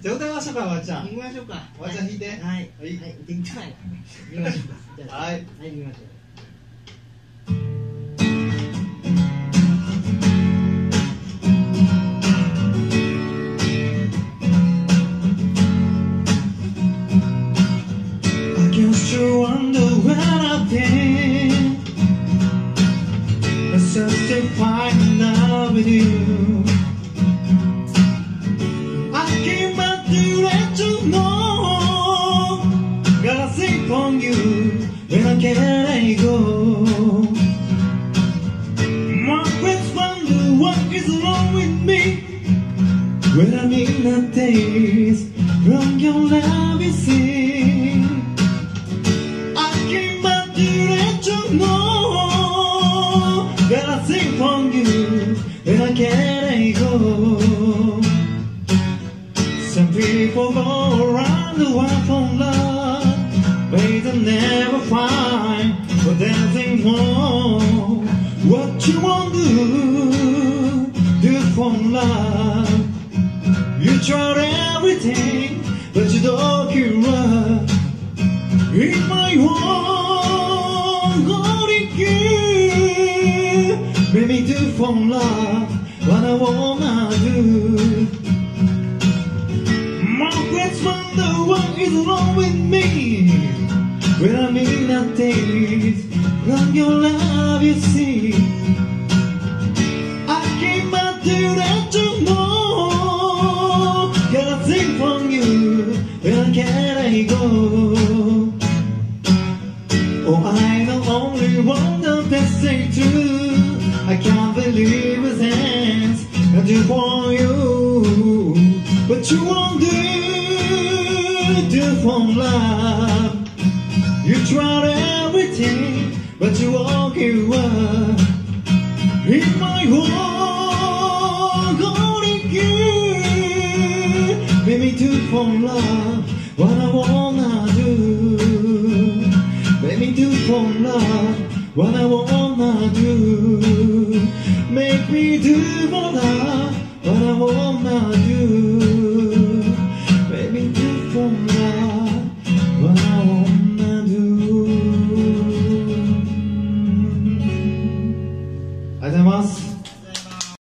じゃあ歌いましょうかわっちゃん行きましょうか。わっちゃん弾いて。はい。はい。はい。できたい行きましょうか。じゃあはい。はい。行きましょう I guess you wonder where I've been It's just to find love with you you when I go My friends wonder what is wrong with me? When I'm in the days from your love I came back to let you know That I you and I can't let go Some people go around the world for love They never find But dancing more What you want to do Do for love you tried everything, but you don't give up. In my world, only you me do for love what I wanna do. My friends wonder what is wrong with me when I'm in the days from your love, you see. I came out to let you know Gotta sing from you Where can I go? Oh, I know only one of that say true I can't believe his hands I do for you But you won't do Do for love you tried everything, but you all give up. In my world, only you me do for love what I wanna do. Make me do for love what I wanna do. Make me do for love what I wanna do. Make me do for love.